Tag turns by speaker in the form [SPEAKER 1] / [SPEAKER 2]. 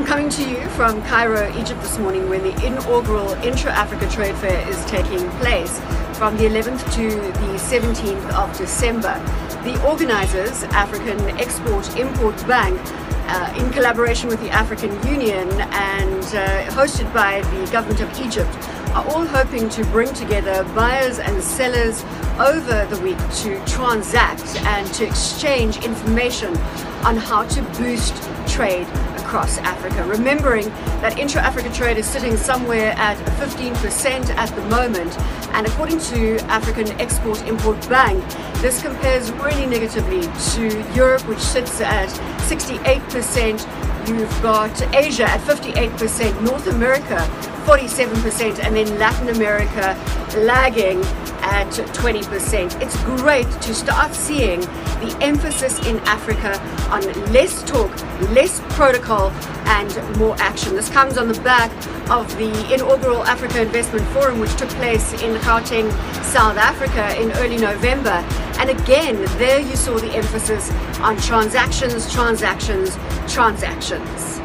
[SPEAKER 1] I'm coming to you from Cairo, Egypt this morning when the inaugural Intra-Africa Trade Fair is taking place from the 11th to the 17th of December. The organizers, African Export-Import Bank, uh, in collaboration with the African Union and uh, hosted by the government of Egypt, are all hoping to bring together buyers and sellers over the week to transact and to exchange information on how to boost trade across Africa. Remembering that intra-Africa trade is sitting somewhere at 15% at the moment and according to African Export-Import Bank this compares really negatively to Europe which sits at 68%, you've got Asia at 58%, North America 47% and then Latin America lagging at 20%. It's great to start seeing the emphasis in Africa on less talk, less protocol and more action. This comes on the back of the inaugural Africa Investment Forum which took place in Gauteng, South Africa in early November. And again, there you saw the emphasis on transactions, transactions, transactions.